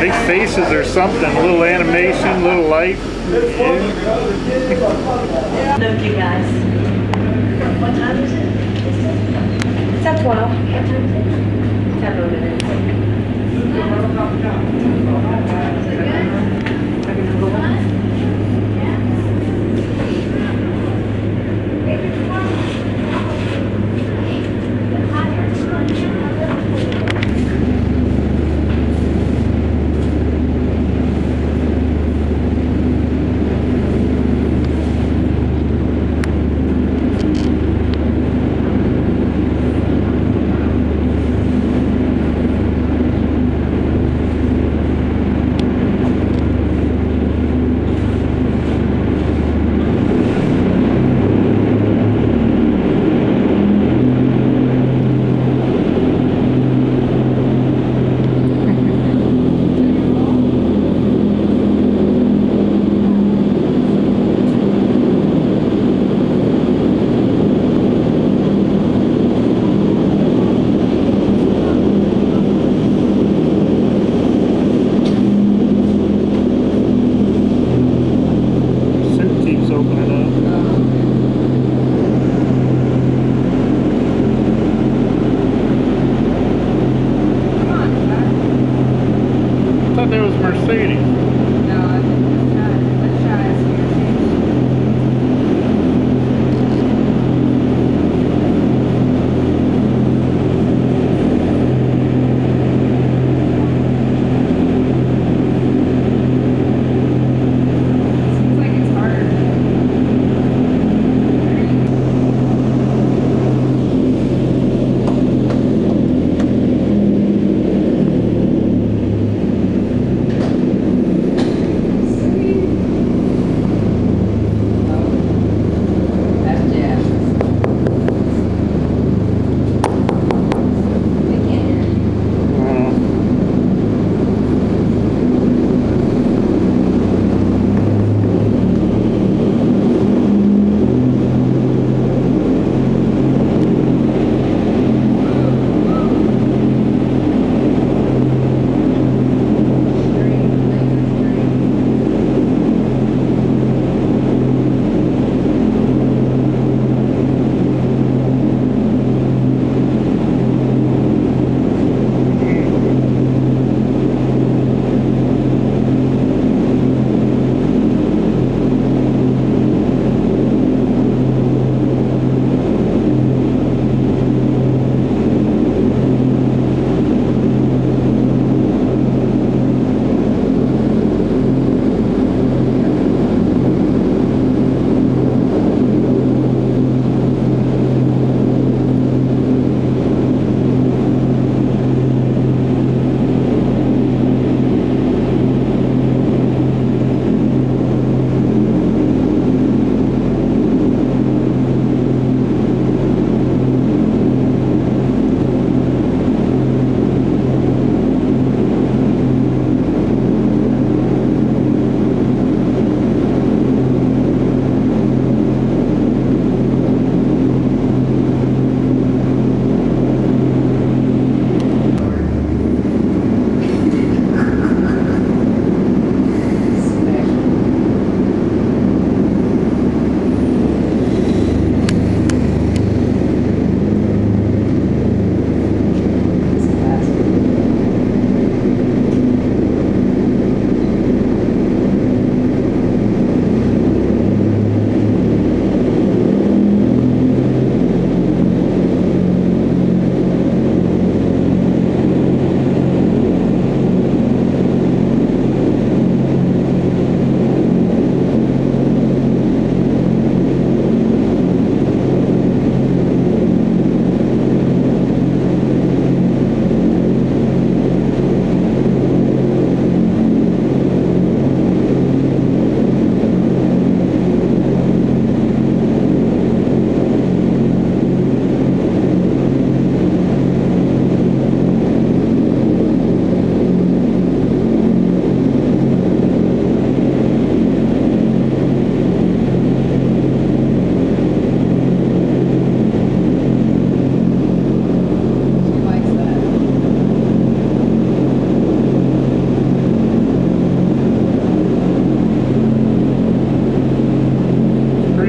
Make faces or something, a little animation, a little light. Yeah. Loved you guys. What time is it? It's at 12. What time is it? 10 minutes. Sink thought that was Mercedes.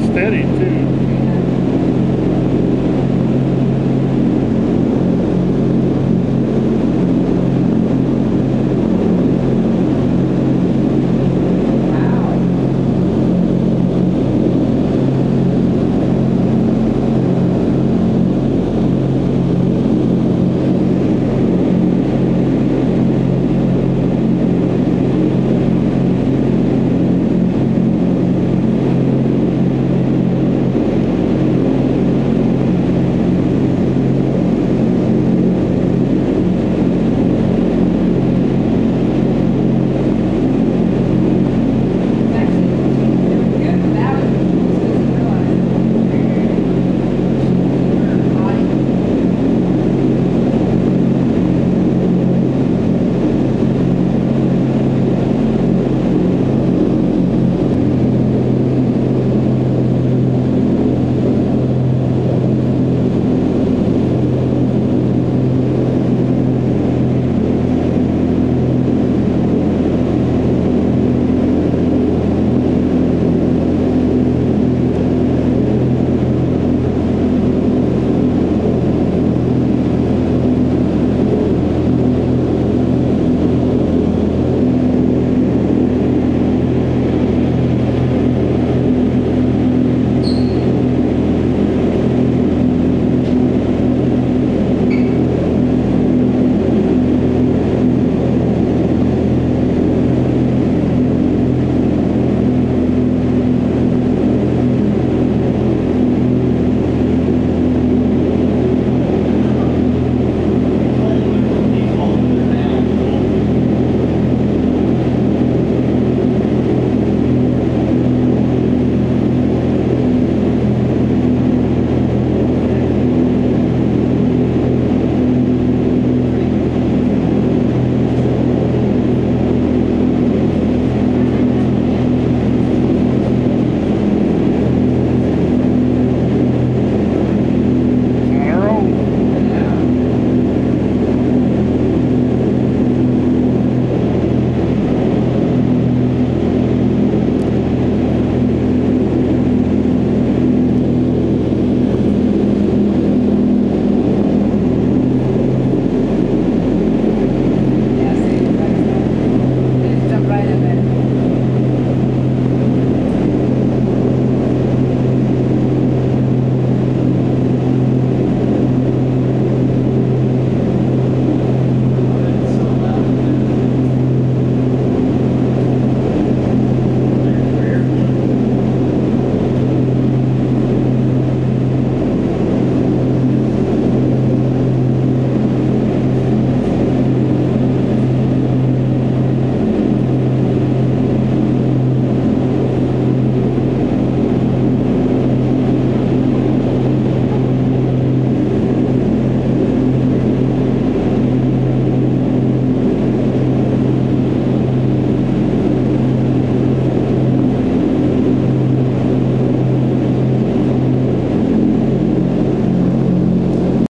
Steady too.